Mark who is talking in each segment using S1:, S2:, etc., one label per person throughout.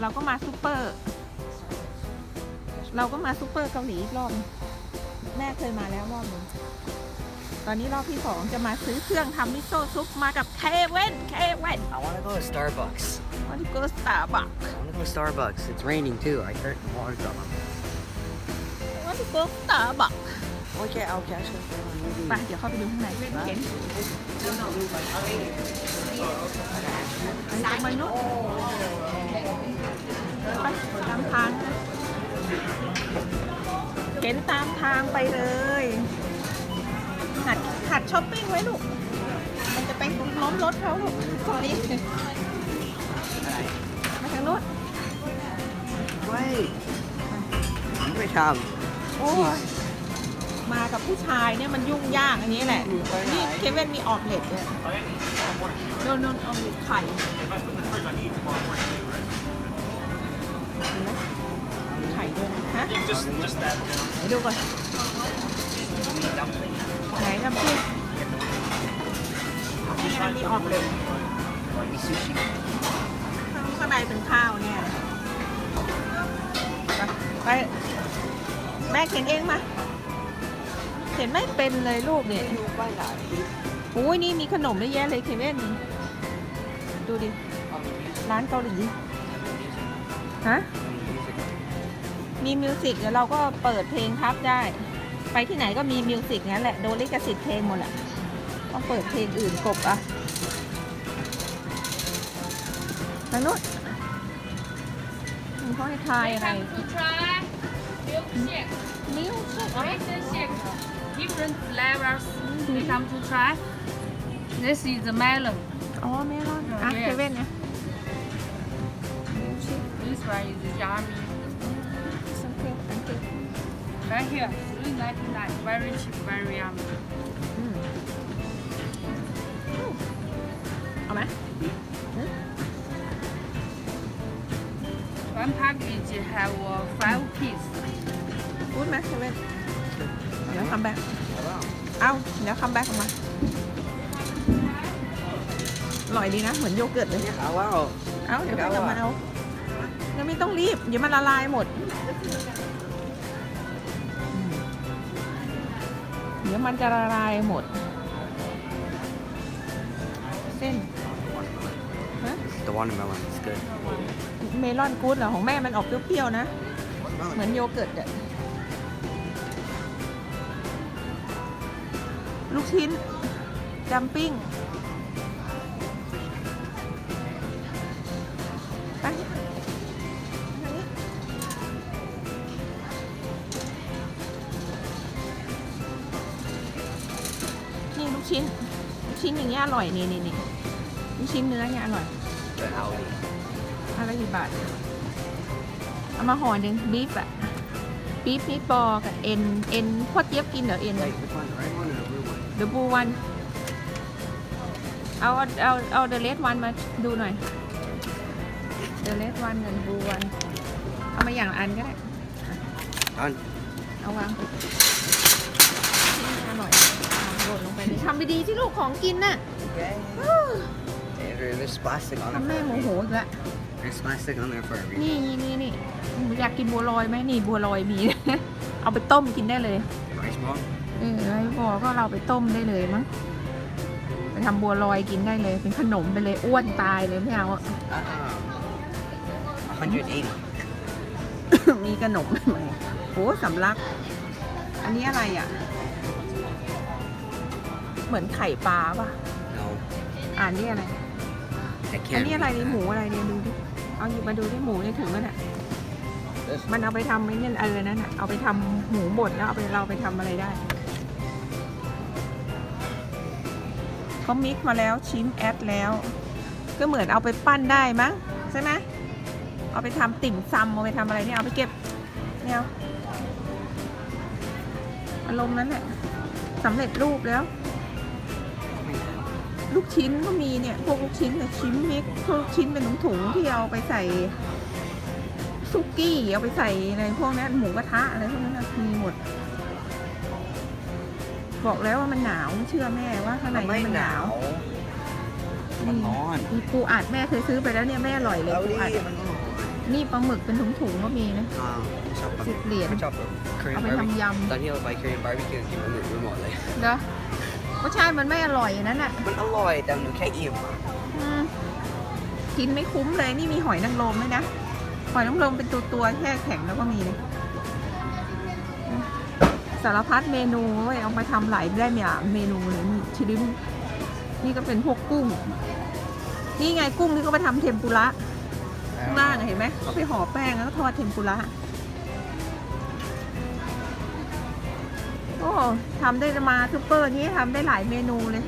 S1: เราก็มาซูเปอร์ เราก็มาซูเปอร์เกาหลีอีกรอบนึงแม่เคยมาแล้วรอบหนึงตอนนี้รอบที่สองจะมาซื้อเครื่องทำมิโซะซุปมากับเคเว่นเคเว่น
S2: I want to go to Starbucks.
S1: Want to get Starbucks
S2: I want to go to Starbucks. It's raining too. I heard the water drop.
S1: Want to get Starbucks
S2: Okay, I'll catch you.
S1: ไปเดี๋ยวเข้าไปดูข้างในเห็นไปตรงไปนู้น ไปตามทางนะเห็นตามทางไปเลยหัดหัดช้อปปิ้งไว้ลูก มันจะไปล้มรถเขาลูกตอนนี้มาทางนู้น
S2: Wait. Good job.
S1: โอ้ยมากับผู้ชายเนี่ยมันยุ่งยากอันนี้แหละ นี่เคเว่นมีออมเล็ตเนี่ยโดนนนออมเล็ตไข่ ด้วยนะฮะ
S3: Just, just that.
S1: ไหนดูก่อนไหนทำซินี่ไงมีออมเล็ต
S2: Maybe sushi.
S1: ข้างในเป็นข้าวเนี่ยไปแม่เขียนเองมาเขียนไม่เป็นเลยลูกเนี่ยโอ้ยนี่มีขนมเยอะแยะเลยเคเว่นดูดิ ร้านเกาหลี ฮะ มี music เดี๋ยวเราก็เปิดเพลงทับได้ ไปที่ไหนก็มี music งั้นแหละโดนลิขสิทธิ์เพลงหมดแหละต้องเปิดเพลงอื่นกลบอะทางนู้นเขาให้ทายอะไร
S4: Welcome to try milkshake.
S1: มิวสิก
S4: Raisin shake. Different flavors. Welcome to try. This is the melon.
S1: อ๋อเมลอนอะ
S4: Yes.
S1: เคเว่นเนี่ย
S4: This one is yummy. Right here, three ninety nine. Very cheap, very yummy.
S1: อืมเอาไหม
S4: One package have uh, five piece.
S1: พูดไหมเคเว่นเดี๋ยว come back เอาเดี๋ยว come back ออกมา อร่อยดีนะ เหมือนโยเกิร์ตเลย
S2: Oh, wow.
S1: เอาเดี๋ยวไปกลับมาเอา ยังไม่ต้องรีบ เดี๋ยวมันละลายหมด ดี๋ยวมันจะละลายหมด เส้น
S2: The watermelon is good.
S1: เมลอนกู๊ดเหรอของแม่มันออกเปรี้ยวๆนะ เหมือนโยเกิร์ตอะลูกชิ้นจัมปิ้ง ร่อยนี่นี่นี่ลูกชิ้นเนื้อเนี่ยอร่อย
S2: The Audi.
S1: อะไรกี่บาทเอามาห่อหนึ่ง beef อะ beef meatball กับเอ็นเอ็นพ่อเจี๊ยบกินเหรอเอ็น
S2: Wait, which one? The red one or the blue one?
S1: the blue one เอาเอาเอาเอา the red one มาดูหน่อย the red one กับ blue one เอามาอย่างละอันก็ได้
S2: Done.
S1: เอาวางไปนี่อร่อยเอาโหลดลงไปเลยทำไปดีที่ลูกของกินน่ะ
S2: Okay. There- There's plastic on
S1: ทำแม่
S2: it
S1: โม
S2: for
S1: โห
S2: everything.
S1: อีกแล้ว
S2: There's plastic on there for everything.
S1: นี่นี่นี่นี่อยากกินบัวลอยไหมนี่บัวลอยมี เอาไปต้มกินได้เลย
S2: Rice ball?
S1: เออไอ้บอกก็เราไปต้มได้เลยมั้งไปทำบัวลอยกินได้เลย เป็นขนมไปเลยอ้วนตายเลยไม่เอาอะ
S2: Uh, 180.
S1: มีขนมใหม่โอ้สำลัก อันนี้อะไรอะ เหมือนไข่ปลาป่ะ
S2: No,
S1: อ่านนี่อะไร
S2: I
S1: อัน
S2: can't.
S1: นี้อะไร
S2: read
S1: นี่
S2: that.
S1: หมูอะไรเนี่ยดูดิ เอาหยิบมาดูที่หมูในถุงนั่นน่ะ
S2: This
S1: มันเอาไปทำไอ้เนี่ยเออนั่นน่ะเอาไปทำหมูบดแล้วเอาไปเราไปทำอะไรได้ เขามิกซ์มาแล้วชิมแอดแล้ว ก็เหมือนเอาไปปั้นได้มั้งใช่ไหมเอาไปทำติ่มซำเอาไปทำอะไรเนี่ยเอาไปเก็บเนี่ยเอาอารมณ์นั้นแหละสำเร็จรูปแล้ว ลูกชิ้นก็มีเนี่ยพวกลูกชิ้นเนี่ยชิ้นมิกพวกลูกชิ้นเป็นถุงๆที่เอาไปใส่ซุกี้เอาไปใส่อะไรพวกนั้นหมูกระทะอะไรพวกนั้นนะมีหมด บอกแล้วว่ามันหนาวไม่เชื่อแม่ว่าข้างใน
S2: ไม่
S1: มัน
S2: ห
S1: ห
S2: นานา
S1: ว
S2: วมันร้อน
S1: มีปูอัดแม่เคยซื้อไปแล้วเนี่ยแม่อร่อยเลย
S2: เอา
S1: ปู
S2: ดิ
S1: อัด
S2: มันร้อน
S1: นี่ปลาหมึกเป็นถุงๆก็มีนะ
S2: อ่าไม่ชอบปลาหมึก
S1: สิบเหรียญ
S2: ไม่ชอบ Korean
S1: เอาไป
S2: barbecue
S1: ทำย
S2: ตอนที่เราไป Korean barbecue กินปลาหมึกไปหมดเลยำ
S1: เด้อ ก็ใช่มันไม่อร่อยอย่างนั้นอะ
S2: มันอร่อยแต่หนูแค่อิ่มอะ
S1: อืมกินไม่คุ้มเลยนี่มีหอยนางรมด้วยนะ หอยนางรมเป็นตัวตัวๆแช่แข็งแล้วก็มีเลยสารพัดเมนูเว้ยเอามาทำหลายได้อย่างเมนูเลยนี่ชิลิมนี่ก็เป็นพวกกุ้ง นี่ไงกุ้งนี่ก็ไปทำเทมปุระข้างล่างอะเห็นไหมเขาไปห่อแป้งแล้วก็ทอดเทมปุระ อ้ทำได้มาซูเปอร์นี้ทำได้หลายเมนูเลย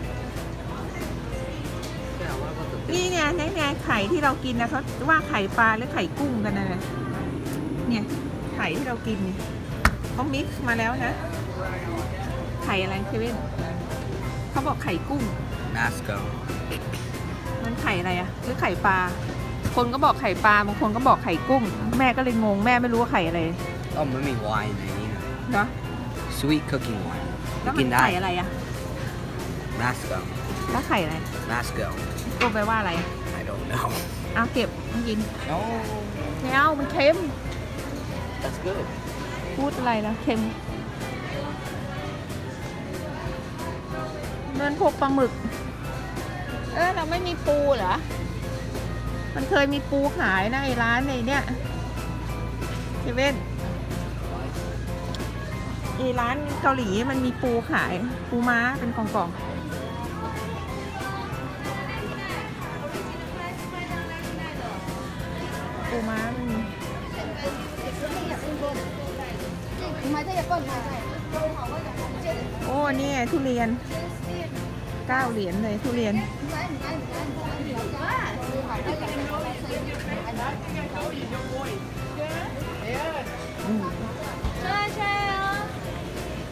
S2: แต่ว่าก็ตื่นเต้น
S1: นี่ไงนี่ไงไข่ที่เรากินนะเขาว่าไข่ปลาหรือไข่กุ้งกันนะเนี่ยไข่ที่เรากินนี่เขามิกซ์มาแล้วนะ ไข่อะไรเควินเขาบอกไข่กุ้ง
S2: Masco
S1: มันไข่อะไรอะหรือไข่ปลา คนก็บอกไข่ปลาบางคนก็บอกไข่กุ้ง แม่ก็เลยงงแม่ไม่รู้ว่าไข่อะไร
S2: อ๋อมันมีไวน์ในนี้นะ
S1: เนาะ
S2: sweet cooking wine
S1: แล้วมั
S2: กิ
S1: น
S2: นได้
S1: ไข่อะไรอะ
S2: Masco
S1: แล้วไข่อะไร
S2: Masco
S1: ตัวแปลว่าอะไร
S2: I don't know
S1: เอาเก็บมากิน
S2: no
S1: ไม่เอามันเค็ม
S2: that's good
S1: พูดอะไรนะเค็มเนินพวกปลาหมึก เออเราไม่มีปูเหรอ มันเคยมีปูขายนะไอ้ร้านไอ้เนี่ยเซเว่นไอ้ร้านเกาหลีมันมีปูขายปูม้าเป็นกล่องๆปูม้ามันโอ้นี่ทุเรียนเก้าเหรียญเลยทุเรียนอืม
S4: Try, try,
S1: ข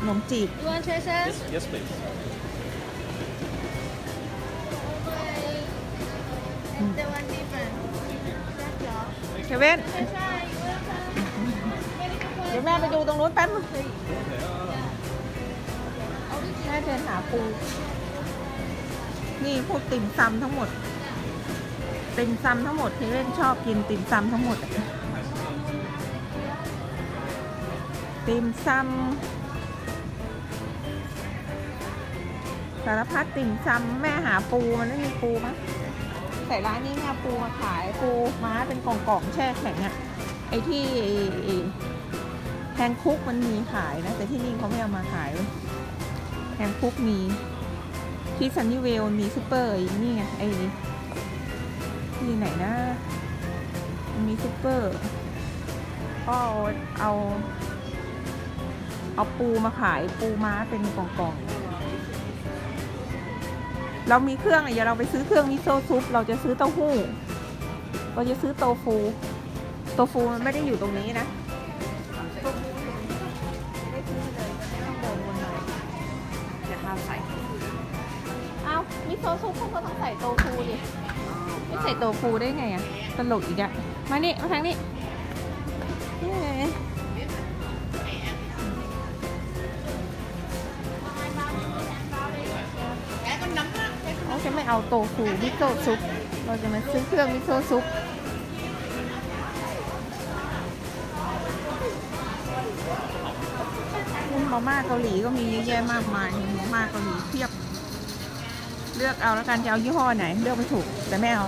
S1: นมจีบ
S4: You want try, try?
S3: Yes, please.
S1: เคเว่นเดี๋ยวแม่ไปดูตรงนู้นแป๊บนึงแม่เดินหาปู นี่พวกติ่มซำทั้งหมด ติ่มซำทั้งหมดเคเว่นชอบกินติ่มซำทั้งหมดอะติ่มซำ สารพัดติ่มซำแม่หาปูมันไม่มีปูมั้งแต่ร้านนี้เนี่ยปูมาขายปูม้าเป็นกล่องๆแช่แข็งอะไอที่แฮงคุกมันมีขายนะ แต่ที่นี่เขาไม่เอามาขายเว้ยแฮงคุกมี ที่ซันนี่เวลมีซูเปอร์อีกนี่ไงไอที่ไหนนะมีซูเปอร์ก็เอาเอาเอาปูมาขายปูม้าเป็นกล่องๆ เรามีเครื่องอะอย่าเราไปซื้อเครื่องมิโซะซุป เราจะซื้อเต้าหู้ เราจะซื้อโตฟู โตฟูมันไม่ได้อยู่ตรงนี้นะเอา
S2: มใส่
S1: เอามิโซะซุปเขาก็ต้องใส่โตฟูดิไม่ใส่โตฟูได้ไงอะตลกอีกอะมานี่ มาทางนี้ จะไม่เอาโตฟูมิโซะซุป เราจะมาซื้อเครื่องมิโซะซุป มาม่าเกาหลีก็มีเยอะแยะมากมายมาม่าเกาหลีเทียบ เลือกเอาแล้วกันจะเอายี่ห้อไหน เลือกไม่ถูก แต่ไม่เอา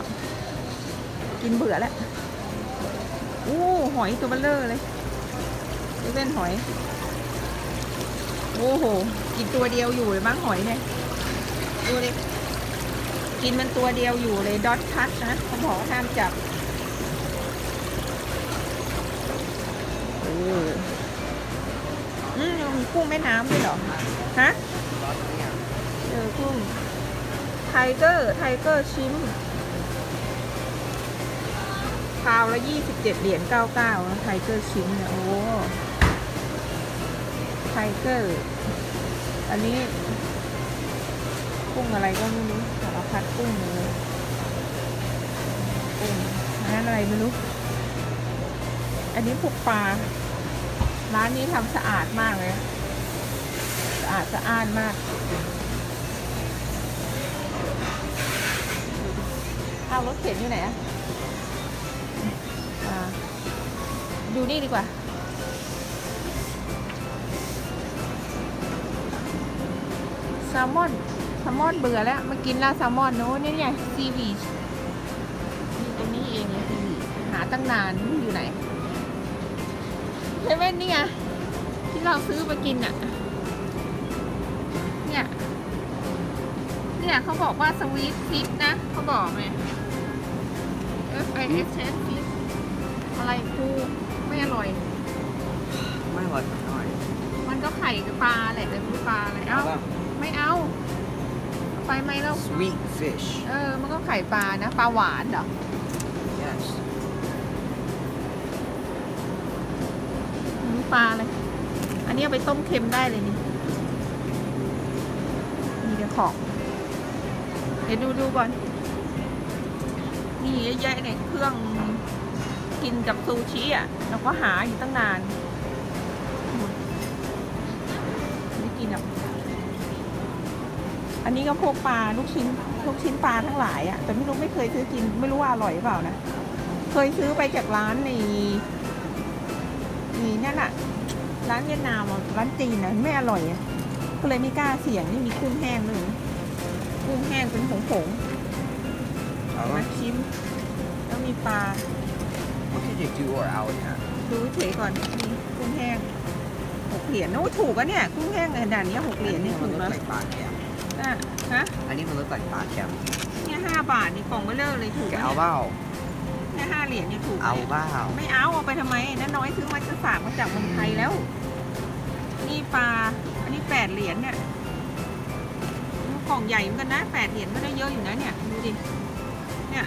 S1: กินเบื่อแล้วอู้หอยตัวเบลเลอร์เลยนี่เป็นหอย โอ้โห กินตัวเดียวอยู่เลยมั้งหอยเนี่ย ดูดิ กินมันตัวเดียวอยู่เลย don't touch นะเขาบอกห้ามจับอ้อืมมีกุ้งแม่น้ำด้วยเหรอ ฮะเจอกุ้ง tiger tiger shrimp คราวละยี่สิบเจ็ดเหรียญเก้าเก้าtiger shrimp เนี่ย โอ้ tiger อันนี้กุ้งอะไรก็ไม่รู้ พัดกุ้งเลยกุ้งนนั้นอะไรไม่รู้ อันนี้พวกปลา ร้านนี้ทำสะอาดมากเลย สะอาดสะอ้านมาก เอารถเข็นอยู่ไหนอะอ่าดูนี่ดีกว่าแซลมอน ลมอนเบื่อแล้วมากินแล้วแซลมอนโน้นนี่ไงซีวีชนี่ตรงนี้เองเลยซีวีชหาตั้งนานไม่รู้อยู่ไหนเซเว่นนี่ไงที่เราซื้อมากินอะ เนี่ย เนี่ยเขาบอกว่าสวีทฟิชนะเขาบอกไง F I S H ฟิชอะไรครูไม่อร่อย
S2: ไม่อร่อยสักหน่อย
S1: มันก็ไข่กับปลาแหละแต่ไม่รู้ปลาอะไรเอ้าไม่เอา ไปไหมเรา
S2: Sweet fish
S1: เออ มันก็ไข่ปลานะ ปลาหวานเหรอ
S2: yes
S1: นี่ปลาอะไรอันนี้เอาไปต้มเค็มได้เลยนี่ มีเดี๋ยวของ เดี๋ยวดูดูก่อนมีเยอะแยะเนี่ยเครื่องกินกับซูชิอะ เราก็หาอยู่ตั้งนาน อันนี้ก็พวกปลาลูกชิ้นลูกชิ้นปลาทั้งหลายอะแต่ไม่รู้ไม่เคยซื้อกินไม่รู้ว่าอร่อยหรือเปล่านะ เคยซื้อไปจากร้านในนี่นั่นอะร้านเวียดนามอะร้านจีนนะไม่อร่อยอะก็เลยไม่กล้าเสี่ยงนี่มีกุ้งแห้งเลยกุ้งแห้งเป็นผงผง
S2: เอา
S1: ๆ
S2: ละ
S1: มาชิมแล้วมีปลา
S2: What did you do or out at
S1: ดูเฉยก่อนมีกุ้งแห้งหกเหรียญโอ้ถูกอะเนี่ยกุ้งแห้งขนาดนี้หกเหรียญนี่
S2: มั
S1: ถู
S2: น
S1: ก
S2: look
S1: แล้ว
S2: like ปลาแคม
S1: อะฮะ
S2: อันนี้มัน look like ปลาแคม
S1: เนี่ยห้าบาทนี่กล่องเบลเลอร์เลยถูก
S2: แก
S1: นะ
S2: เอาเปล่า
S1: เนี่ยห้าเหรียญเนี่ยถูกนะ
S2: เอาเปล่า
S1: ไม่เอาเอาไปทำไมนั่นน้อยซื้อมาจะฝากมาจากเมืองไทยแล้ว นี่ปลาอันนี้แปดเหรียญเนี่ยกล่องใหญ่เหมือนกันนะแปดเหรียญก็ได้เยอะอยู่นะเนี่ยดูดิเนี่ย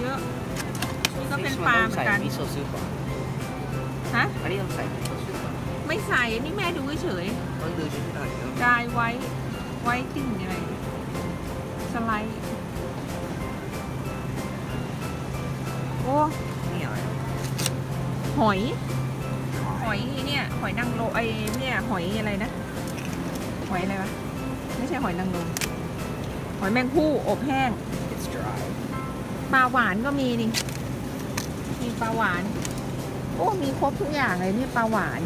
S1: เยอะนี่ก็เป็นปลาเหมือนกัน
S2: มิโซะซุปอะ
S1: ฮะ
S2: อันนี้ต้องใส่มิโซะซุปอะ
S1: ไม่ใส่นี่แม่ดูเฉย
S2: ต้องดูชิ้นหน่อยเนอะ
S1: ๆดายไว้ ไว้ติ่งอะไร สไลด์ โอ้
S2: นี่อะไร
S1: หอย หอยเนี่ย หอยนางรมไอ้เนี่ย หอยอะไรนะ หอยอะไรวะ ไม่ใช่หอยนางรมหอยแมงผู้อบแห้ง
S2: it's dry
S1: ปลาหวานก็มีนี่ มีปลาหวาน โอ้ มีครบทุกอย่างเลยนี่ปลาหวาน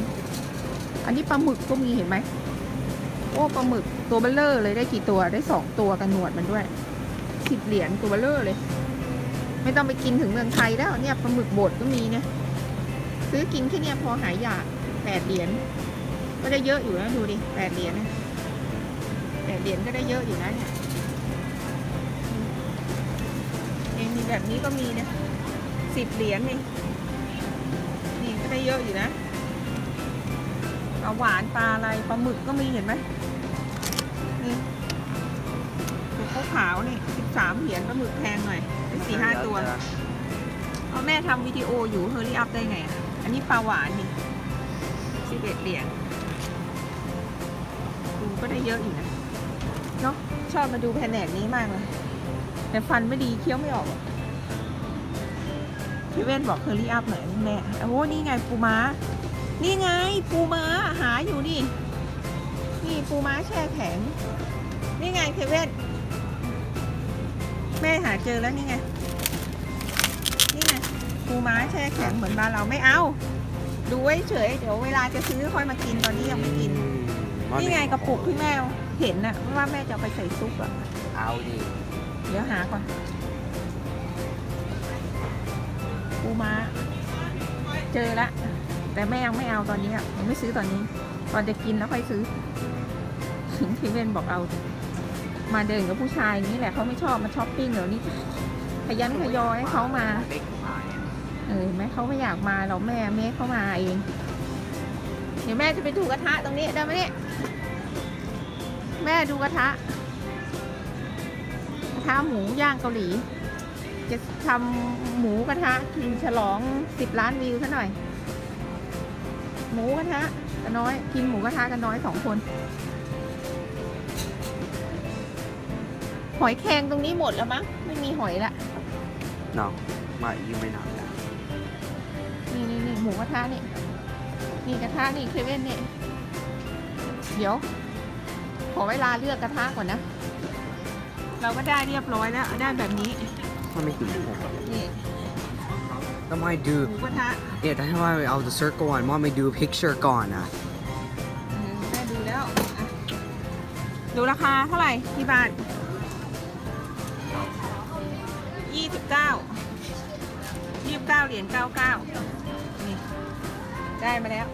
S1: อันนี้ปลาหมึกก็มีเห็นไหม โอ้ ปลาหมึก ตัวเบ้อเร่อเลยได้กี่ตัวได้สองตัวกันหนวดมันด้วยสิบเหรียญตัวเบ้อเร่อเลย ไม่ต้องไปกินถึงเมืองไทยแล้วเนี่ยปลาหมึกบดก็มีเนี่ยซื้อกินแค่เนี้ยพอหายอยากแปดเหรียญก็ได้เยอะอยู่นะดูดิแปดเหรียญแปดเหรียญก็ได้เยอะอยู่นะเนี่ยเองมีแบบนี้ก็มีนะสิบเหรียญนี่นี่ก็ได้เยอะอยู่นะปลาหวานปลาอะไรปลาหมึกก็มีเห็นไหมาวๆนี่สิบสามเหรียญปลาหมึกแพงหน่อยได้สี่ห้าตัวเอาแม่ทำวิดีโออยู่เฮอรี่อัพได้ไงอะอันนี้ปลาหวานนี่สิบเอ็ดเหรียญดูก็ได้เยอะอยู่นะเนาะชอบมาดูแผนกนี้มากเลย แต่ฟันไม่ดีเคี้ยวไม่ออกอะพี่เว่นบอก hurry up หน่อยแม่โอ้นี่ไงปูม้า นี่ไงปูม้าหาอยู่นี่ นี่ปูม้าแช่แข็ง นี่ไงเคเว่น แม่หาเจอแล้วนี่ไง นี่ไงปูม้าแช่แข็งเหมือนบ้านเราไม่เอา ดูไว้เฉยเดี๋ยวเวลาจะซื้อค่อยมากินตอนนี้ยังไม่กิน นี่ไงกระปุกที่แม่เห็นน่ะว่าแม่จะเอาไปใส่ซุปอะ
S2: เอาดิ
S1: เดี๋ยวหาก่อนปูม้า เจอละ แต่แม่ยังไม่เอาตอนนี้อะยังไม่ซื้อตอนนี้ ตอนจะกินแล้วค่อยซื้อถึงพี่เวนบอกเอา มาเดินกับผู้ชายงนี้แหละเขาไม่ชอบมาช้อปปิ้งเดี๋ยวนี้ขยันขยอให้เขามา
S2: เบกมาเนี่ย
S1: เออแม่เขาไม่อยากมาเราแม่แม่เขามาเอง เดี๋ยวแม่จะไปดูกระทะตรงนี้ได้ไหมเนี่ยแม่ดูกระทะกระทะหมูย่างเกาหลี จะทำหมูกระทะกินฉลองสิบล้านวิวซะหน่อย หมูกระทะกันน้อย กินหมูกระทะกันน้อยสองคน หอยแครงตรงนี้หมดแล้วมั้งไม่มีหอยละ
S2: no ไม่ยูไม่นับนะ
S1: นี่นี่นี่หมูกระทะนี่นี่กระทะนี่เคเว่นนี่เดี๋ยว ขอเวลาเลือกกระทะก่อนนะ เราก็ได้เรียบร้อยแล้วได้แบบนี้
S2: มันไม่กินหมู
S1: นี่
S2: ทำไมดู
S1: หมูกระทะ
S2: เนี่ยทำไมเอา the circle ก่อนว่าไม่ดู picture ก่อนนะ
S1: เออแม่ดูแล้วอะดูราคาเท่าไหร่ที่บ้าน 99 เหรียญ 99 นี่ ได้มาแล้ว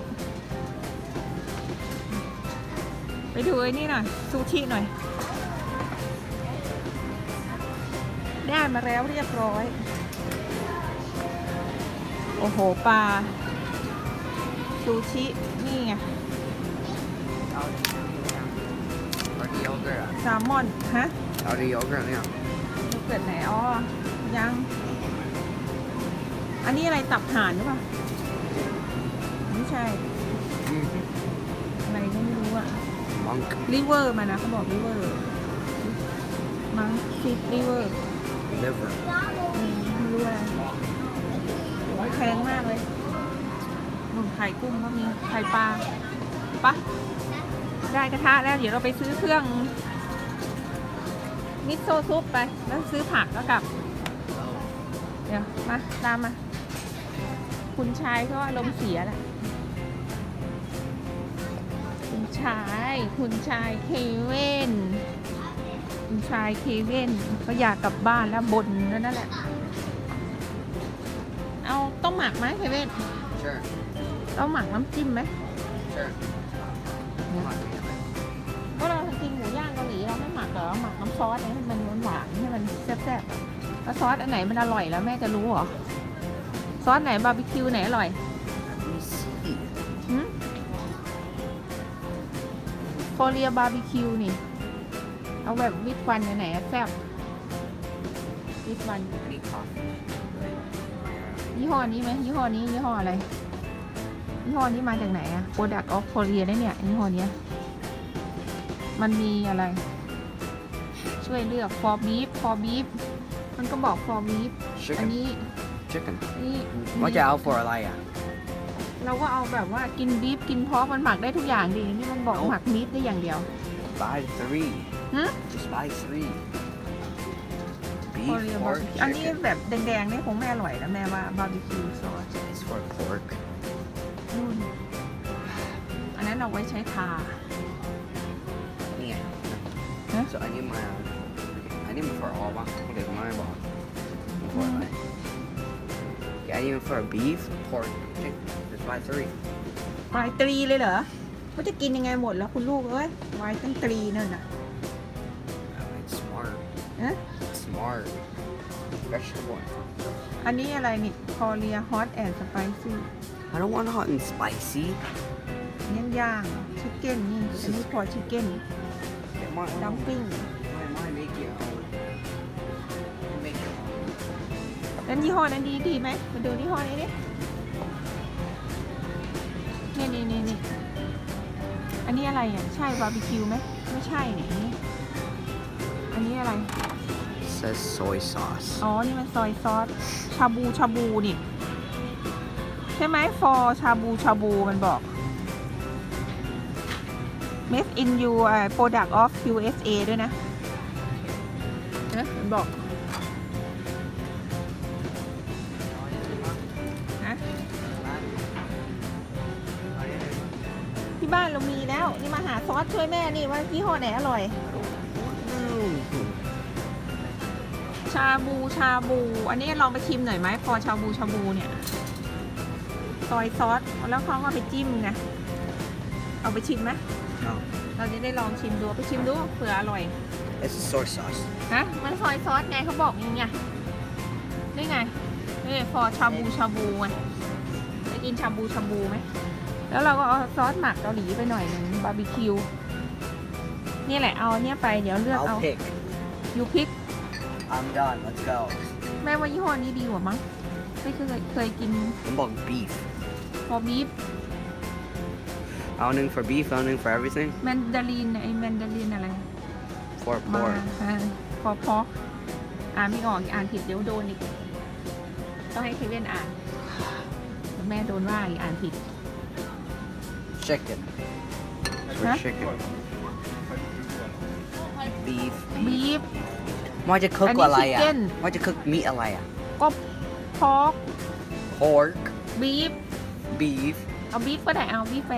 S1: ไปดูไอ้นี่หน่อย ซูชิหน่อย ได้มาแล้วเรียบร้อย โอ้โห ปลา ซูชิ นี่ไงแซลมอน ฮะ
S2: เอาดีโอเกิร์ตเนี่ย
S1: โยเกิร์ตไหน อ๋อ ยัง อันนี้อะไรตับห่านหรือเปล่า ไม่ใช่ อะไรก็ไม่รู้อะ
S2: มัง
S1: ริเวอร์มานะเขาบอกริเวอร์ มังคิดริเวอร์
S2: ลิเวอร์
S1: ไม่รู้อะไรโอ้ยแพงมากเลยหนุนไข่กุ้งก็มีไข่ปลาปะได้กระทะแล้วเดี๋ยวเราไปซื้อเครื่องมิโซะซุปไป แล้วซื้อผักก็กลับ เดี๋ยว มา ตามมา คุณชายก็อารมณ์เสียแหละคุณชาย คุณชายเคเว่นคุณชายเคเว่นก็อยากกลับบ้านแล้วบนแล้วนั่นแหละ เอาต้องหมักไหมเคเว่น
S2: sure
S1: ต้องหมักน้ำจิ้มไหม
S2: sure
S1: ก็เรากินหมูย่างเกาหลีเราไม่หมักเหรอหมักน้ำซอสให้มันหวานๆให้มันแซ่บๆอะแล้วซอสอันไหนมันอร่อยแล้วแม่จะรู้เหรอ ซอสไหนบาร์บีคิวไหนอร่อย
S2: let me see
S1: หืมโคเรียบาร์บีคิวนี่ เอาแบบวิดฟันอันไหนอะแซ่บวิดฟัน
S2: any coffee
S1: ยี่ห้อนี้ไหมยี่ห้อนี้ยี่ห้ออะไรยี่ห้อนี้มาจากไหนอะ Product of Korea ได้เนี่ยยี่ห้อเนี้ยมันมีอะไร ช่วยเลือก for beef for beef มันก็บอก for beef อัน
S2: chicken
S1: นี้
S2: chicken
S1: นี่
S2: ว่าจะเอา for อะไรอะ
S1: เราก็เอาแบบว่ากินบีฟกินพอกมันหมักได้ทุกอย่างดินี่มันบอก
S2: เอา
S1: หมักมีฟได้อย่างเดียว
S2: buy three
S1: ฮะ
S2: just buy three beef
S1: Korea
S2: pork
S1: barbecue อันนี้
S2: chicken
S1: แบบแดงๆนี่คงไม่อร่อยแล้วแม่ว่าบาร์บีคิวซอส
S2: it's for pork
S1: นู่นอันนั้นเอาไว้ใช้ทา
S2: นี่ไง
S1: ฮะ
S2: so อันนี้มาอันนี้มัน for all ป่ะเดี๋ยวไม่บอก for อะไร yeah อันนี้มัน for beef pork chicken just buy three
S1: วายตรีเลยเหรอว่าจะกินยังไงหมดแล้วคุณลูกเอ้ยวายตั้งตรีนั่นน่ะ
S2: it's smart
S1: ฮะ
S2: It's smart vegetable
S1: อันนี้อะไรนี่คอเรียฮอตแอนด์สไปซี่
S2: I don't want hot and spicy
S1: ย่างย่างชิคเก้นนี่ อันนี้พอชิคเก้น
S2: It might
S1: ดัมปิ้ง
S2: own
S1: แล้วยี่ห้อนั้นดีดีไหมมาดูยี่ห้อนี้ดินี่นี่นี่นี่อันนี้อะไรอะใช่บาร์บีคิวไหมไม่ใช่เนี่ยอันนี้อันนี้อะไร
S2: It says soy sauce
S1: อ๋อ นี่มันซอยซอส ชาบู ชาบู นี่ ใช่ไหม for ชาบู ชาบู มันบอก made in you uh, product of USA ด้วยนะเห็นไหมมันบอก ที่บ้านเรามีแล้ว นี่มาหาซอสช่วยแม่นี่ว่ายี่ห้อไหนอร่อย ชาบูชาบู อันนี้ลองไปชิมหน่อยไหมพอชาบูชาบูเนี่ยซอยซอสแล้วเขาก็ไปจิ้มไงเอาไปชิมไหม
S2: No
S1: เราจะได้ลองชิมดูไปชิมดูเผื่ออร่อย
S2: it's soy sauce
S1: ฮะมัน soy sauce ไงเขาบอกอย่างไงนี่ไงนี่พอชาบูชาบูไงไปกินชาบูชาบูไหม แล้วเราก็เอาซอสหมักเกาหลีไปหน่อยหนึ่งบาร์บีคิวนี่แหละเอาอันเนี้ยไปเดี๋ยวเลือกเอา
S2: I'll pick
S1: you pick
S2: I'm done let's go
S1: แม่ว่ายี่ห้อนี้ดีกว่ามั้งไม่เคยเคยกิน
S2: ผมบอก beef
S1: พอบีฟ
S2: เอาหนึ่ง for beef เอาหนึ่ง for everything
S1: แมนดารินไอแมนดารินอะไร
S2: for
S1: มา
S2: pork
S1: พอพออ่านไม่ออกอ่านผิดเดี๋ยวโดนอีกต้องให้เคเว่นอ่านเดี๋ยวแม่โดนว่าอีกอ่านผิด
S2: chicken for
S1: Huh?
S2: chicken beef
S1: บีฟ
S2: ว่าจะ cook
S1: อันนี้
S2: อะไรอะ
S1: chicken
S2: ว่าจะ cook meat อะไรอะ
S1: ก็พอก
S2: pork,
S1: บีฟ
S2: beef,
S1: เอาบีฟก็ได้เอาบีฟไป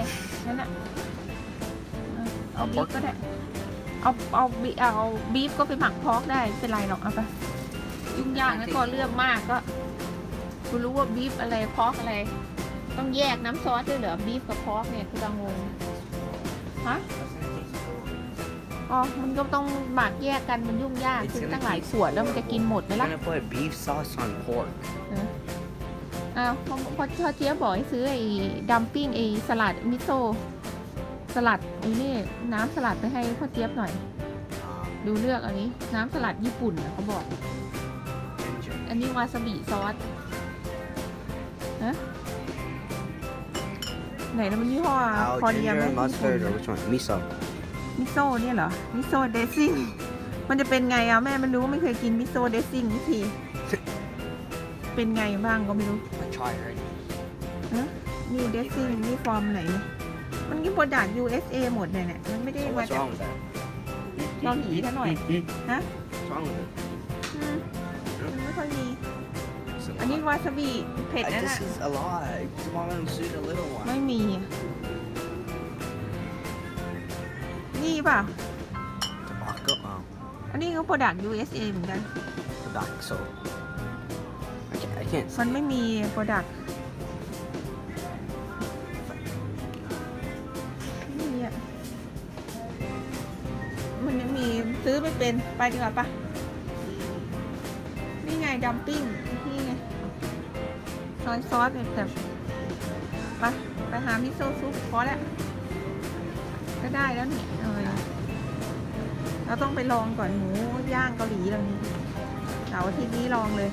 S1: นั่นน่ะเอา บีฟก็ได้เอาเอาบีเอาบีฟก็ไปหมักพอกได้ไม่เป็นไรหรอกเอาไปยุ่งยากแล้วก็เลือกมากก็คุณรู้ว่าบีฟอะไรพอกอะไร ต้องแยกน้ำซอสด้วยเหรอบีฟกับพอกเนี่ยคือกังงงฮะอ๋อ มันก็ต้องหมักแยกกัน มันยุ่งยากคือตั้งหลายส่วนแล้วมันจะกินหมดไหม
S2: I'm
S1: ล่ะ
S2: gonna put beef sauce on pork.
S1: อ้าวพอพอพอเจี๊ยบบอกให้ซื้อไอ้ดัมปิ้งไอ้สลัดมิโซะสลัดไอ้นี่น้ำสลัดไปให้พ่อเจี๊ยบหน่อย
S2: Um,
S1: ดูเลือกอันนี้ น้ำสลัดญี่ปุ่นนะเขาบอก
S2: ginger.
S1: อันนี้วาซาบิซอสฮะ ไหนแล้วมันยี่ห้อ
S2: Al
S1: คอเรีย
S2: ginger
S1: ไหม
S2: mustard or which one? Miso.
S1: มิโซะเนี่ยเหรอ มิโซะเดซิ่ง มันจะเป็นไงอะแม่ไม่รู้ไม่เคยกินมิโซะเดซิ่งวิธีเป็นไงบ้างก็ไม่รู้
S2: I try already.
S1: นี่เดซิ่งนี่ฟอร์มไหนเนี่ยมันกี่โปรดักต์ USA หมดเลยเนี่ย มันไม่ได้
S2: So
S1: มา
S2: what's
S1: จาก
S2: wrong with that?
S1: เกาหลีซะหน่อย ฮะ
S2: What's wrong with it?
S1: อืม นนี้
S2: lot.
S1: วาซาบิเผ็ด
S2: I-
S1: นั่น
S2: This
S1: น่ะ
S2: is a lot. Come on, let's do the little one.
S1: ไม่มีอะนี่เปล่า
S2: Tobacco. Oh,
S1: อันนี้ก็โปรดักต์ USA เหมือนกัน
S2: tobacco. I can't. I can't
S1: มัน
S2: see.
S1: ไม่มีโปรดักต์นี่อะมันยังมีซื้อไม่เป็น ไปดีกว่าปะนี่ไงดัมปิ้ง นี่ไง ซอยซอสแบบแบบไปไปหามิโซะซุปพอแล้วก็ได้แล้วเนี่ยเออเราต้องไปลองก่อนหมูย่างเกาหลีเรานี่เสาร์อาทิตย์นี้ลองเลย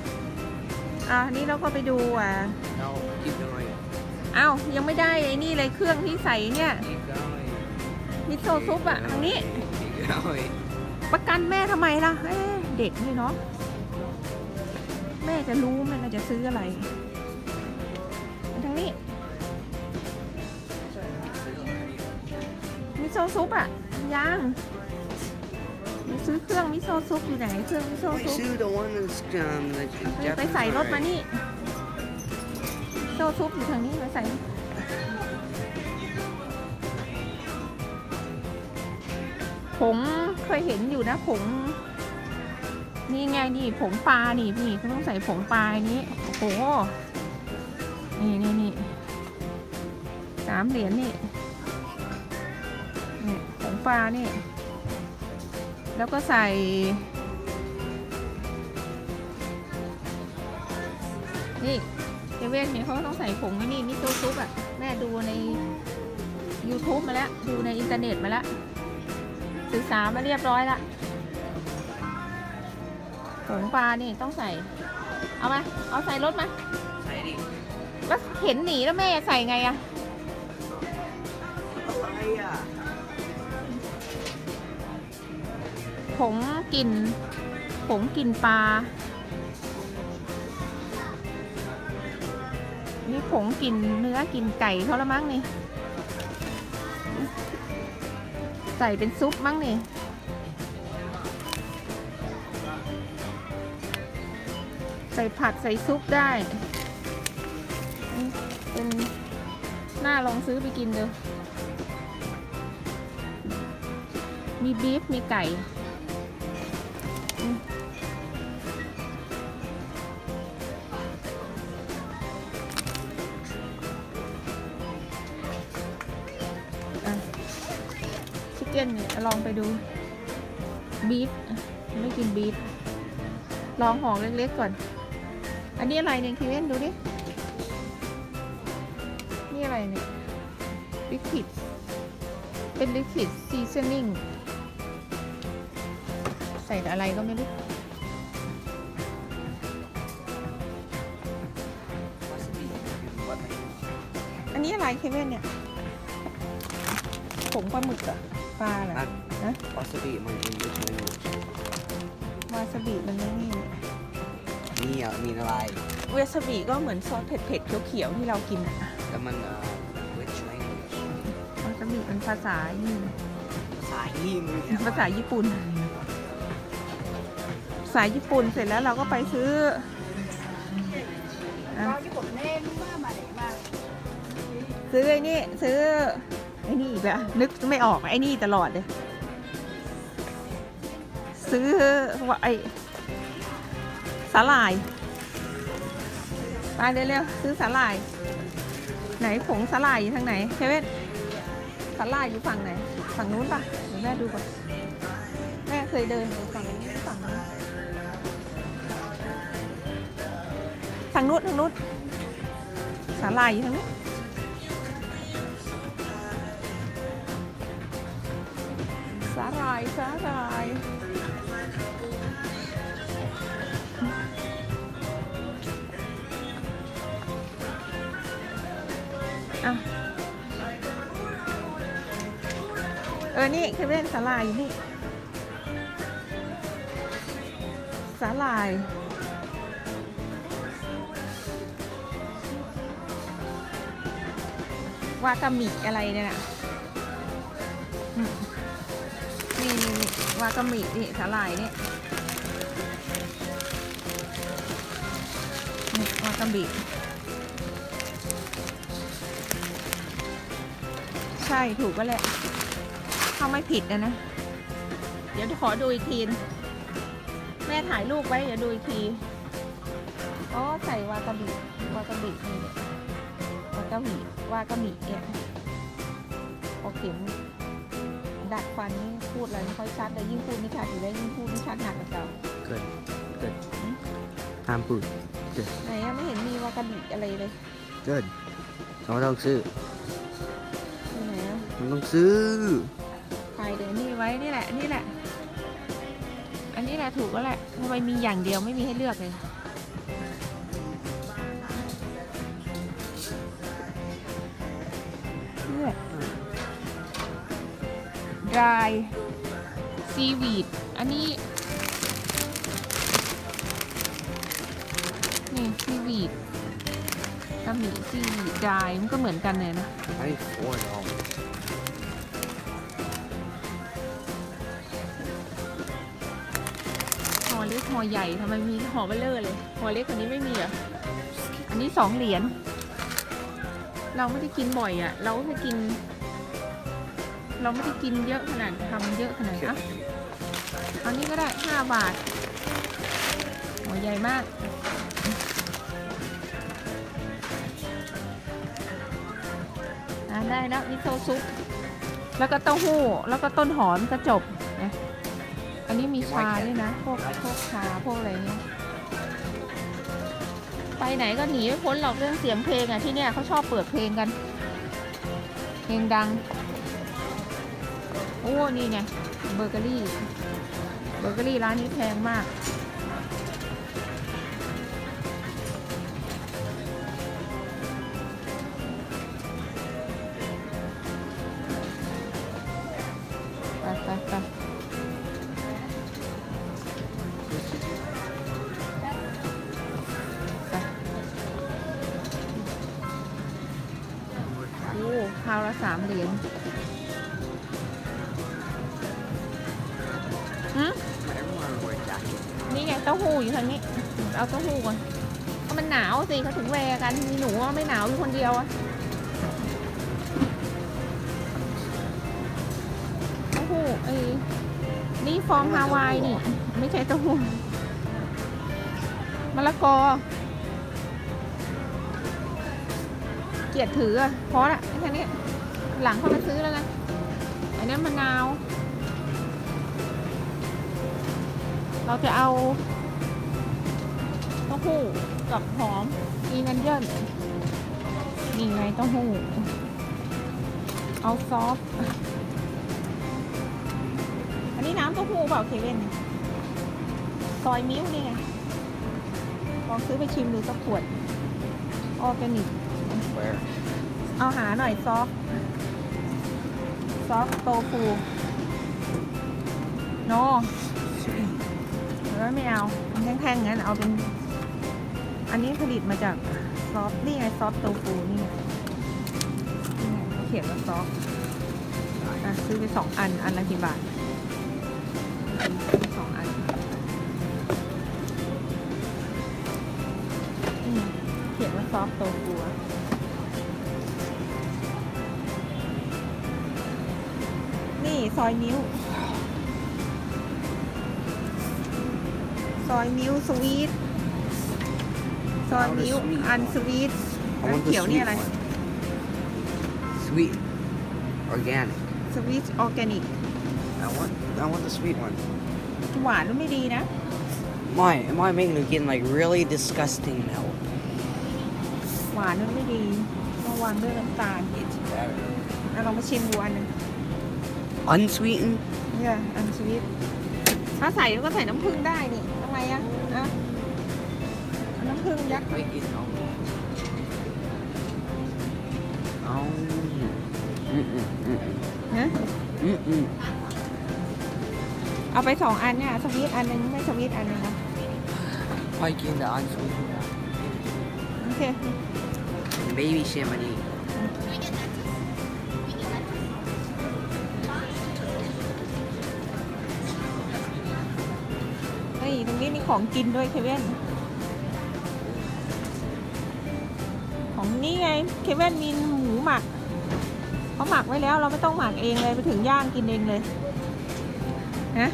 S1: อะนี่เราก็ไปดูอะ
S2: No, keep going.
S1: เอ้ายังไม่ได้ไอ้นี่เลยเครื่องที่ใส่เนี่ย
S2: Keep going.
S1: มิโซะซุปอะทางนี้
S2: Keep going.
S1: ประกันแม่ทำไมล่ะเอ๊ะเด็กนี่เนาะแม่จะรู้แม่น่าจะซื้ออะไร ซะซุปอะยังหนูซื้อเครื่องมิโซะซุปอยู่ไหนเครื่องมิโซะ
S2: Wait,
S1: ซุป
S2: Sue, the one that's um, that's
S1: ไป
S2: Japanese
S1: ไปใส่รถมา
S2: already.
S1: นี่มิโซะซุปอยู่ทางนี้ไปใส่ผงเคยเห็นอยู่นะผงนี่ไงนี่ผงปลานี่พี่เขาต้องใส่ผงปลาอันนี้โอ้โหนี่นี่นี่สามเหรียญนี่นี่ผง ปลานี่ แล้วก็ใส่นี่เจเว่นเนี่ยเขาต้องใส่ผงไว้นี่มิโซะซุปอะ แม่ดูใน YouTube มาแล้ว ดูในอินเทอร์เน็ตมาแล้ว ศึกษามาเรียบร้อยละผงปลานี่ต้องใส่ เอามา เอาใส่รถมา
S2: Heidi.
S1: แล้วเห็นหนีแล้วแม่ใส่ไงอะ
S2: Papaya.
S1: ผงกลิ่นผงกลิ่นปลา นี่ผงกลิ่นเนื้อกลิ่นไก่เขาละมั้งนี่ ใส่เป็นซุปมั้งนี่ใส่ผักใส่ซุปได้ เป็นน่าลองซื้อไปกินดูมีบีฟมีไก่ ก้นเนี่ยลองไปดูบีฟอะไม่กินบีฟลองห่อเล็กๆก่อน อันนี้อะไรเนี่ยคิเว่นดูดิ นี่อะไรเนี่ยลิควิดเป็นลิควิดซีซันนิ่งใส่อะไรก็ไม่รู้อันนี้อะไรเคเว่นเนี่ยผงปลาหมึกอะ เหรอะปลาเหรอ
S2: Ah, wasabi in my English language.
S1: วาซาบิมันไม่นี่
S2: Me, I mean, like,
S1: วาซาบิก็เหมือนซอสเผ็ดๆเขียวๆที่เรากินอะ
S2: I'm in, uh, which language?
S1: วาซาบิเป็นภาษานี่
S2: Sahim.
S1: ภาษาญี่ปุ่นภาษาญี่ปุ่นเสร็จแล้วเราก็ไปซื้ออะ
S4: Bao nhiêu bột nêm
S1: ซื้อไอ้นี่ซื้อ ไอ้นี่อีกแล้วนึกไม่ออกไอ้นี่ตลอดเลย ซื้อว่าไอ้สาหร่ายไปเร็วๆซื้อสาหร่าย ไหนผงสาหร่ายอยู่ทางไหนเคเว่นสาหร่ายอยู่ฝั่งไหน ฝั่งนู้นปะเดี๋ยวแม่ดูก่อนแม่เคยเดินฝั่งนี้ฝั่งนู้นทางนู้นทางนู้นสาหร่ายอยู่ทางนู้นายสาหร่ายอะเออ นี่เคเว่นสาหร่ายนี่สาหร่ายวากามิอะไรเนี่ยนะากามินี่สาหร่ายนี่นี่วากามิใช่ถูกก็แหละถ้าไม่ผิดนะนะ เดี๋ยวขอดูอีกทีนแม่ถ่ายรูปไว้เดี๋ยวดูอีกทีอ๋อใส่วากาบิวากาบินี่นี่วากาบิวากาบิเนี่ยพอเข็ มดัดฟันนี่พูดอะไรไม่ค่อยชัดเลยยิ่งพูดไม่ชัดอยู่แล้วยิ่งพูดไม่ชัดหนักกว่าเก่า
S2: Good. Good. Ham food.
S1: ไหนอะไม่เห็นมีวากาบิอะไรเลย
S2: Good. เราต้องซื้อ
S1: ที่ไหนอะ
S2: มันต้องซื้อ
S1: ถ่ายเดี๋ยวนี่ไว้นี่แหละนี่แหละ อันนี้แหละถูกก็แหละทำไมมีอย่างเดียวไม่มีให้เลือกเลย dry seaweed อันนี้นี่ seaweed กามิ seaweed dry มันก็เหมือนกันเลยนะ
S2: ไอ้โอ้ยเอา
S1: ห่อเล็กห่อใหญ่ทำไมมีห่อเบลเลอร์เลยห่อเล็กกว่านี้ไม่มีเหรอะ อันนี้สองเหรียญ เราไม่ได้กินบ่อยอะ เราแค่กิน เราไม่ได้กินเยอะขนาดทำเยอะขนาดอะอันนี้ก็ได้ห้าบาทห่อใหญ่มากอะได้แล้วมิโซะซุป แล้วก็เต้าหู้ แล้วก็ต้นหอมก็จบนะอันนี้มีชาด้วยนะ พวกพวกชาพวกอะไรเงี้ยไปไหนก็หนีไม่พ้นหรอกเรื่องเสียงเพลงอะที่เนี่ยเขาชอบเปิดเพลงกัน เพลงดังโอ้นี่ไงเบเกอรี่เบเกอรี่ร้านนี้แพงมาก ไปไปไปไปโอ้คราวละสามเหรียญ เต้าหู้อยู่ทางนี้ เอาเต้าหู้ก่อนก็มันหนาวสิเขาถึงแวร์กัน มีหนูไม่หนาวอยู่คนเดียวอะเต้าหู้ไอ้นี่ฟองฮาวายนี่ ไม่ใช่เต้าหู้มะละกอ เกียดถืออะพอละแค่นี้หลังเขามาซื้อแล้วกันอันนี้มะนาว เราจะเอา หู้กับหอมมีเงินเยินนี่ไงเต้าหู้เอาซอสอันนี้น้ำเต้าหู้เปล่าเคเว่นซอยมิ้วนี่ไงลองซื้อไปชิมดูสักขวดออร์แกนิกเอาหาหน่อยซอฟซอฟโตฟูโนแล้วไม่เอามันแท่งๆงั้นเอาเป็น อันนี้ผลิตมาจากซอฟนี่ไงซอฟโตฟูนี่นี่เขียนว่าซอฟซื้อไปสองอัน อันละกี่บาทสองอันเขียนว่าซอฟโตฟูนี่ซอยนิ้ว ซอยนิ้วสวีท ซอยมิ้วอันสวีท
S2: I want the
S1: เขียวนี่
S2: sweet
S1: อะไร
S2: one. Sweet. Organic.
S1: Sweet organic
S2: I want I want the sweet one.
S1: หวานมันไม่ดีนะ
S2: Why am I making it getting like really disgusting milk?
S1: หวานมันไม่ดีต้องวางด้วยน้ำตาล
S2: It's better.
S1: เอาลองมาชิมดูอันหนึ่ง
S2: Unsweetened?
S1: เนี่ย unsweet ถ้าใส่ก็ใส่น้ำผึ้งได้นี่ทำไมอะอะ เอาน้ำผึ้งยัด
S2: Like it Oh. Mm-mm, mm-mm,
S1: นะ
S2: mm-mm.
S1: เอาไปสองอันเนี่ยสวีทอันหนึงไม่สวีทอันหนึงนะ
S2: Like in the unsweetened.
S1: โอเค
S2: Baby chamonix.
S1: เฮ้ยตรงนี้มีของกินด้วยเคเว่น เคเว่นมีหมูหมักเขาหมักไว้แล้วเราไม่ต้องหมักเองเลยไปถึงย่างกินเองเลยฮะ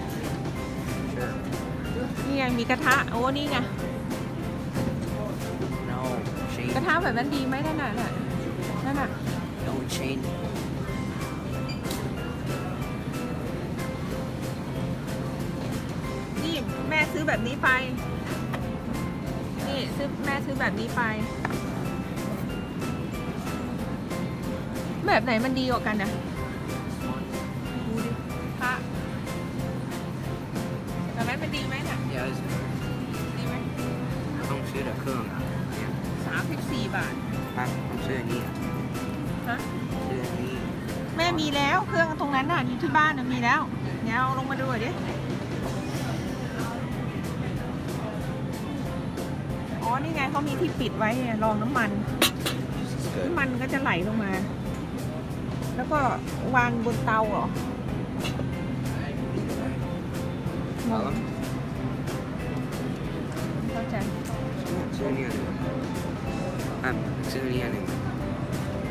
S1: นี่ไงมีกระทะโอ้นี่ไง
S2: No,
S1: กระทะแบบนั้นดีไหมนั่นน่ะนั่นน่ะ
S2: Don't shane.
S1: นี่แม่ซื้อแบบนี้ไป นี่ซื้อแม่ซื้อแบบนี้ไป แบบไหนมันดีกว่ากันนะดูดิพระแบบนั้นมันดีไหมน่ะ
S2: Yeah, it's,
S1: ดีไหม
S2: ต้องซื้อแต่เครื่องอะ
S1: สามสิบสี่บาท
S2: ครับต้องซื้ออันนี้อะ
S1: ฮะ
S2: ซื้ออันนี้
S1: แม่มีแล้วเครื่องตรงนั้นน่ะอยู่ที่บ้านน่ะมีแล้วเดี๋ยวเอาลงมาดูหน่อยดิอ๋อนี่ไงเขามีที่ปิดไว้เนี่ยรองน้ำมัน
S2: This is good.
S1: น้ำมันก็จะไหลลงมา แล้วก็วางบนเตาเหรองงเข้าใจ
S2: ซื้ออันนี้อันหนึ่งอะซื้ออันนี้อันหนึ่ง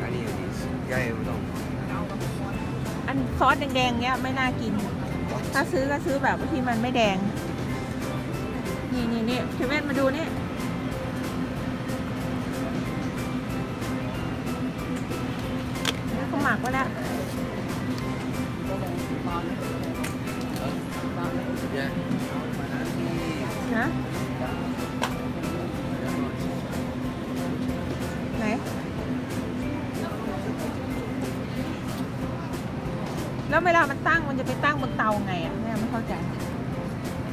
S2: อันนี้อันนี้ใหญ่ไม่ต้อง
S1: อันซอสแดงๆเนี้ยไม่น่ากิน ถ้าซื้อก็ซื้อแบบที่มันไม่แดง นี่นี่นี่เคเว่นมาดูนี่นี่ แล้วเวลามันตั้งมันจะไปตั้งบนเตาไงอะแม่ไม่เข้าใจ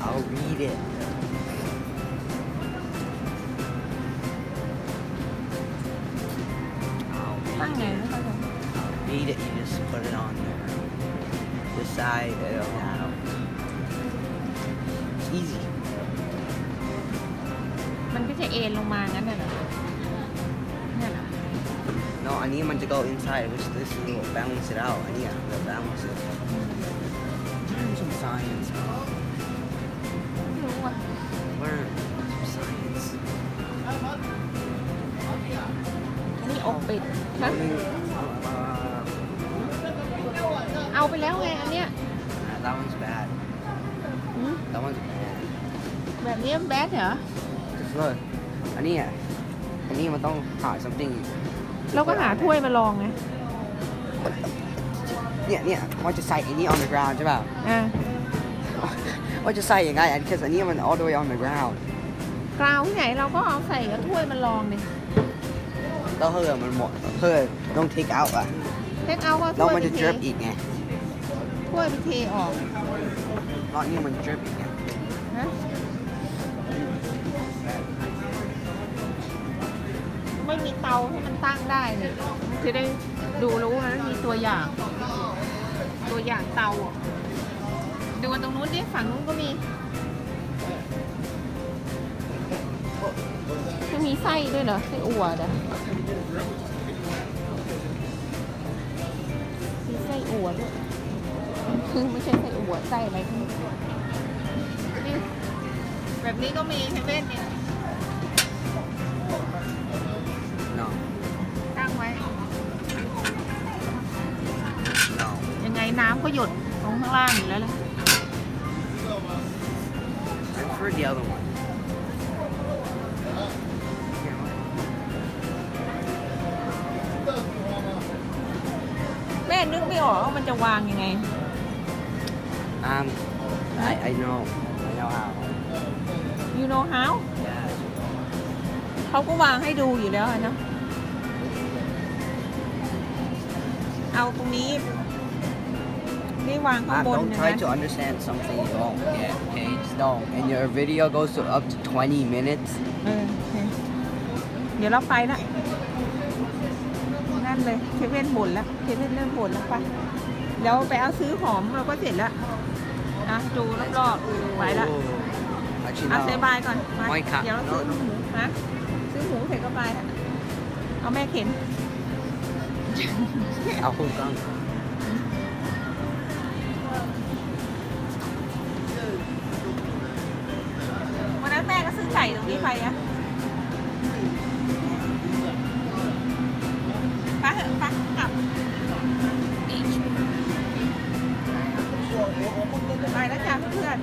S2: I'll read it. I'll
S1: ตั้ง
S2: read
S1: ไง
S2: it.
S1: ไม่เข้าใจ
S2: Read it, you just put it on there. Decide it out. It's easy.
S1: มันก็จะเอ็นลงมางั้นน่ะเหรอเนี่ยเหรอ
S2: No, I need one to go inside. Which this will balance it out. I need to balance it. Learn some science.
S1: ไม่รู้อะ
S2: Learn some science.
S1: อันนี้อบปิดฮะ
S2: Learning, uh,
S1: เอาไปแล้วไงอันเนี้ย
S2: that one's bad.
S1: หืม
S2: That one's bad.
S1: แบบนี้แบดเหรอ
S2: Just look. I need it. I need one don't hot something.
S1: เราก็หาถ้วยมาลองไง
S2: Yeah, yeah. Why just say any on the ground, ใช่ป่ะ
S1: อ่า
S2: Why just say อย่างไง because I need one all the way on the ground.
S1: กราวที่ไหนเราก็เอาใส่กับถ้วยมาลองดิ
S2: แล้วเพื่อมันหมดเพื่อต้อง take out อะ
S1: เทคเอาก็
S2: แล้ว
S1: ถ้วย
S2: มัน
S1: ไป
S2: จะ
S1: เท
S2: drip อีกไง
S1: ถ้วยไปเทออก
S2: รอบนี้มัน drip อีกไง
S1: นะไม่มีเตาให้มันตั้งได้เลยจะได้ดูรู้นะมีตัวอย่าง ตัวอย่างเตาอะดูตรงนู้นดิฝั่งนู้นก็มีจะมีไส้ด้วยเหรอไส้อั่วเหรอมีไส้อั่วด้วยคือไม่ใช่ไส้อั่วไส้อะไรนี่แบบนี้ก็มีเฮเว่นเนี่ยางล่างอยู่แล้วเลย
S2: I prefer the other one.
S1: แม่นึกไม่ออกว่ามันจะวางยังไง
S2: Um, I, I know. I know how.
S1: you know how
S2: Yeah.
S1: เขาก็วางให้ดูอยู่แล้วอะเนอะเอาตรงนี้ นี่วางข้าง
S2: Mom,
S1: บน
S2: don't
S1: นะ
S2: try to understand something you don't get, okay? Just don't. And your video goes to up to 20 minutes.
S1: เออโอเคเดี๋ยวเราไปละนั่นเลยเคเว่นบ่นแล้วเคเว่นเริ่มบ่นแล้วไปเดี๋ยวไปเอาซื้อหอมเราก็เสร็จแล้วอะดูรอบๆไปละ
S2: Actually,
S1: เอา
S2: no.
S1: เซบายก่อนมา
S2: ไม่ค่ะ
S1: เดี๋ยวเราซื้อหมูนะซื้อหมูเสร็จก็ไปละเอาแม่เข็น
S2: I'll hold on.
S1: วัน รงนี้ไปอะไปเหอะไปกลับไปแล้วจ้าเพื่อน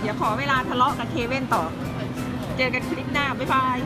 S1: เดี๋ยวขอเวลาทะเลาะกับเคเว่นต่อ เจอกันคลิปหน้า บ๊ายบาย